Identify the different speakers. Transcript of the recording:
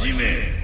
Speaker 1: 始め